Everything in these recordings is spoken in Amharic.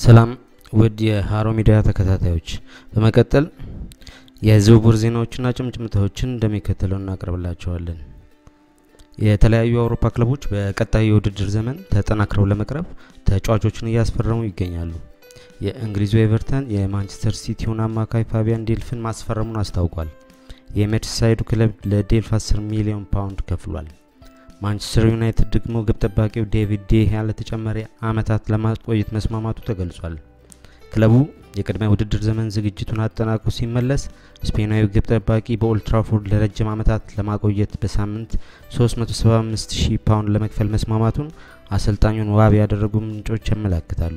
ሰላም ውድ የሀሮ ሚዲያ ተከታታዮች፣ በመቀጠል የዝውውር ዜናዎችና ጭምጭምታዎችን እንደሚከተለው እናቀርብላችኋለን። የተለያዩ የአውሮፓ ክለቦች በቀጣዩ የውድድር ዘመን ተጠናክረው ለመቅረብ ተጫዋቾችን እያስፈረሙ ይገኛሉ። የእንግሊዙ ኤቨርተን የማንቸስተር ሲቲውን አማካይ ፋቢያን ዴልፍን ማስፈረሙን አስታውቋል። የሜርሲሳይዱ ክለብ ለዴልፍ 10 ሚሊዮን ፓውንድ ከፍሏል። ማንቸስተር ዩናይትድ ደግሞ ግብ ጠባቂው ዴቪድ ዴህያ ለተጨማሪ ዓመታት ለማቆየት መስማማቱ ተገልጿል። ክለቡ የቅድመ ውድድር ዘመን ዝግጅቱን አጠናቆ ሲመለስ ስፔናዊ ግብ ጠባቂ በኦልድትራፎርድ ለረጅም ዓመታት ለማቆየት በሳምንት 375 ሺህ ፓውንድ ለመክፈል መስማማቱን አሰልጣኙን ዋቢ ያደረጉ ምንጮች ያመላክታሉ።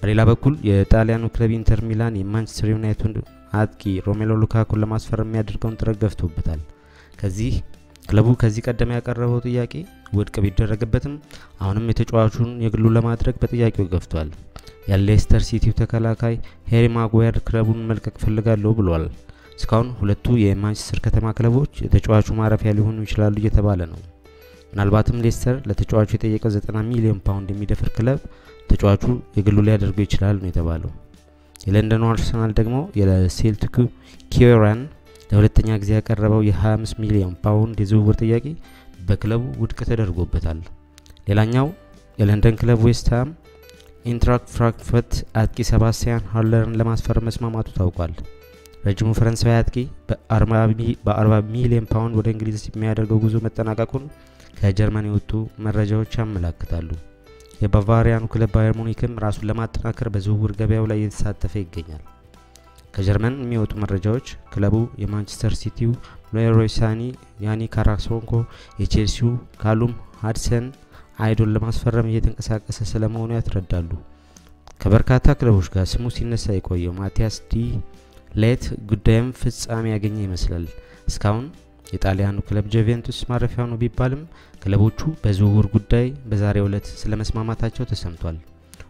በሌላ በኩል የጣሊያኑ ክለብ ኢንተር ሚላን የማንቸስተር ዩናይትድ አጥቂ ሮሜሉ ሉካኩን ለማስፈረም የሚያደርገውን ጥረት ገፍቶበታል። ከዚህ ክለቡ ከዚህ ቀደም ያቀረበው ጥያቄ ውድቅ ቢደረግበትም አሁንም ተጫዋቹን የግሉ ለማድረግ በጥያቄው ገፍቷል። የሌስተር ሲቲው ተከላካይ ሄሪ ማጓየር ክለቡን መልቀቅ እፈልጋለሁ ብሏል። እስካሁን ሁለቱ የማንቸስተር ከተማ ክለቦች የተጫዋቹ ማረፊያ ሊሆኑ ይችላሉ እየተባለ ነው። ምናልባትም ሌስተር ለተጫዋቹ የጠየቀው 90 ሚሊዮን ፓውንድ የሚደፍር ክለብ ተጫዋቹ የግሉ ሊያደርገው ይችላል ነው የተባለው። የለንደኑ አርሰናል ደግሞ የሴልቲኩ ኪራን ለሁለተኛ ጊዜ ያቀረበው የ25 ሚሊዮን ፓውንድ የዝውውር ጥያቄ በክለቡ ውድቅ ተደርጎበታል። ሌላኛው የለንደን ክለብ ዌስትሃም አይንትራክት ፍራንክፈርት አጥቂ ሴባስቲያን ሃለርን ለማስፈረም መስማማቱ ታውቋል። ረጅሙ ፈረንሳዊ አጥቂ በ40 ሚሊዮን ፓውንድ ወደ እንግሊዝ የሚያደርገው ጉዞ መጠናቀቁን ከጀርመን የወጡ መረጃዎች ያመላክታሉ። የባቫሪያኑ ክለብ ባየርን ሙኒክም ራሱን ለማጠናከር በዝውውር ገበያው ላይ እየተሳተፈ ይገኛል። ከጀርመን የሚወጡ መረጃዎች ክለቡ የማንቸስተር ሲቲው ሌሮይ ሳኒ፣ ያኒክ ካራስኮ፣ የቼልሲው ካሉም ሀድሰን ኦዶይን ለማስፈረም እየተንቀሳቀሰ ስለመሆኑ ያስረዳሉ። ከበርካታ ክለቦች ጋር ስሙ ሲነሳ የቆየው ማቲያስ ዲ ሊት ጉዳይም ፍጻሜ ያገኘ ይመስላል። እስካሁን የጣሊያኑ ክለብ ጁቬንቱስ ማረፊያው ነው ቢባልም ክለቦቹ በዝውውር ጉዳይ በዛሬው ዕለት ስለመስማማታቸው ተሰምቷል።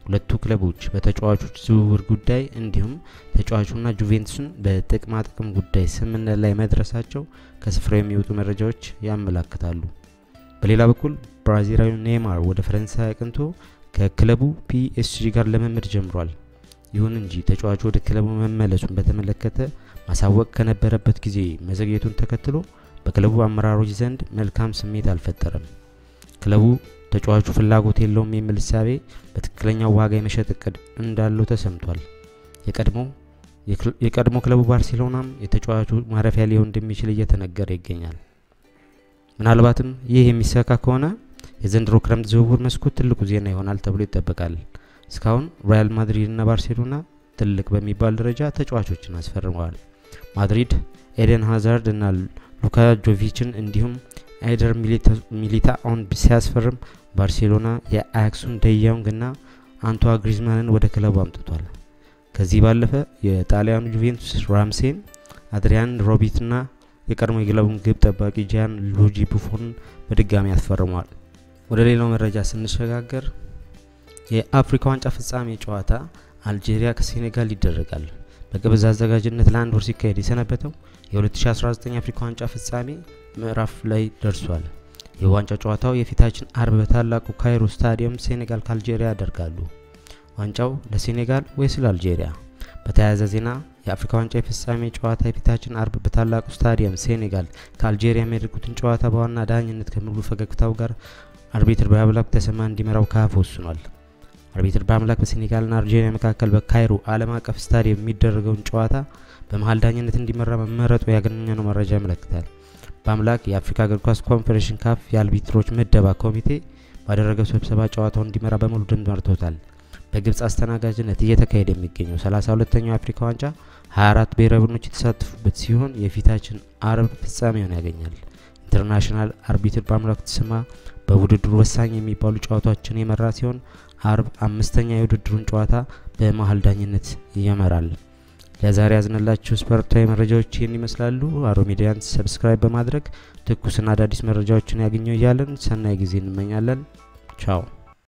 ሁለቱ ክለቦች በተጫዋቾች ዝውውር ጉዳይ እንዲሁም ተጫዋቹና ጁቬንቱስን በጥቅማ ጥቅም ጉዳይ ስምምነት ላይ መድረሳቸው ከስፍራው የሚወጡ መረጃዎች ያመላክታሉ። በሌላ በኩል ብራዚላዊ ኔይማር ወደ ፈረንሳይ አቅንቶ ከክለቡ ፒኤስጂ ጋር ልምምድ ጀምሯል። ይሁን እንጂ ተጫዋቹ ወደ ክለቡ መመለሱን በተመለከተ ማሳወቅ ከነበረበት ጊዜ መዘግየቱን ተከትሎ በክለቡ አመራሮች ዘንድ መልካም ስሜት አልፈጠረም። ክለቡ ተጫዋቹ ፍላጎት የለውም የሚል እሳቤ በትክክለኛው ዋጋ የመሸጥ እቅድ እንዳለው ተሰምቷል። የቀድሞ ክለቡ ባርሴሎናም የተጫዋቹ ማረፊያ ሊሆን እንደሚችል እየተነገረ ይገኛል። ምናልባትም ይህ የሚሳካ ከሆነ የዘንድሮ ክረምት ዝውውር መስኮት ትልቁ ዜና ይሆናል ተብሎ ይጠበቃል። እስካሁን ሪያል ማድሪድ እና ባርሴሎና ትልቅ በሚባል ደረጃ ተጫዋቾችን አስፈርመዋል። ማድሪድ ኤደን ሃዛርድ እና ሉካ ጆቪችን እንዲሁም ኤደር ሚሊታኦን ሲያስፈርም ባርሴሎና የአያክሱን ደ ዮንግ እና አንቷ ግሪዝማንን ወደ ክለቡ አምጥቷል። ከዚህ ባለፈ የጣሊያኑ ጁቬንቱስ ራምሴን፣ አድሪያን ራቢዮትና የቀድሞ የክለቡን ግብ ጠባቂ ጂያንሉጂ ቡፎን በድጋሚ አስፈርመዋል። ወደ ሌላው መረጃ ስንሸጋገር የአፍሪካ ዋንጫ ፍጻሜ ጨዋታ አልጄሪያ ከሴኔጋል ይደረጋል። በግብጽ አዘጋጅነት ለአንድ ወር ሲካሄድ የሰነበተው የ2019 አፍሪካ ዋንጫ ፍጻሜ ምዕራፍ ላይ ደርሷል። የዋንጫ ጨዋታው የፊታችን አርብ በታላቁ ካይሮ ስታዲየም ሴኔጋል ከአልጄሪያ ያደርጋሉ። ዋንጫው ለሴኔጋል ወይስ ለአልጄሪያ? በተያያዘ ዜና የአፍሪካ ዋንጫ የፍጻሜ ጨዋታ የፊታችን አርብ በታላቁ ስታዲየም ሴኔጋል ከአልጄሪያ የሚያደርጉትን ጨዋታ በዋና ዳኝነት ከሙሉ ፈገግታው ጋር አርቢትር በአምላክ ተሰማ እንዲመራው ካፍ ወስኗል። አርቢትር በአምላክ በሴኔጋልና አልጄሪያ መካከል በካይሮ ዓለም አቀፍ ስታዲየም የሚደረገውን ጨዋታ በመሀል ዳኝነት እንዲመራ መመረጡ ያገኘነው መረጃ ያመለክታል። በአምላክ የአፍሪካ እግር ኳስ ኮንፌዴሬሽን ካፍ የአርቢትሮች ምደባ ኮሚቴ ባደረገው ስብሰባ ጨዋታውን እንዲመራ በሙሉ ድምፅ መርቶታል። በግብጽ አስተናጋጅነት እየተካሄደ የሚገኘው 32ኛው የአፍሪካ ዋንጫ 24 ብሔራዊ ቡድኖች የተሳተፉበት ሲሆን የፊታችን አርብ ፍጻሜውን ያገኛል። international አርቢትር በአምላክ ተሰማ በውድድሩ ወሳኝ የሚባሉ ጨዋታዎችን የመራ ሲሆን አርብ አምስተኛ የውድድሩን ጨዋታ በመሀል ዳኝነት ይመራል። ለዛሬ ያዝነላችሁ ስፖርታዊ መረጃዎች ይህን ይመስላሉ። አሮ ሚዲያን subscribe በማድረግ ትኩስና አዳዲስ መረጃዎችን ያግኙ እያለን ሰናይ ጊዜ እንመኛለን። ቻው